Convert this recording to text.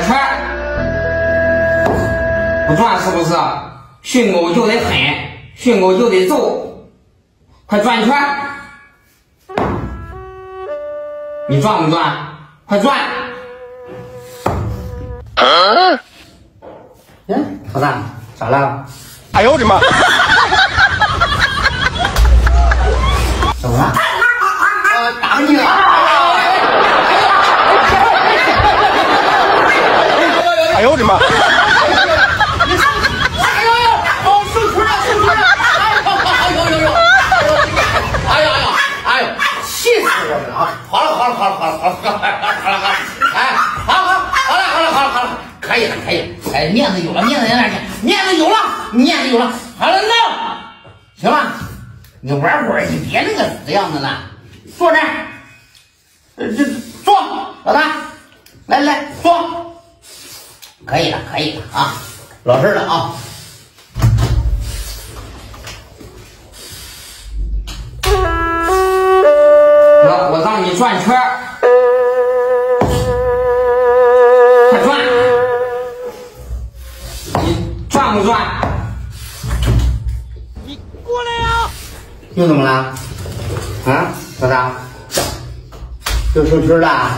圈不转是不是？训狗就得狠，训狗就得揍。快转圈！你转不转？快转！嗯，儿子，咋了？哎呦我的妈！怎么了？呀，我的妈！面子有了，面子有哪去？面子有了，面子有了。好了，行吧，你玩会儿，你别那个死样子了。坐这儿，这、呃、坐，老大，来来坐。可以了，可以了啊，老实了啊。我我让你转圈儿，快转！你转不转？你过来呀！又怎么了？啊，老大，又受气了？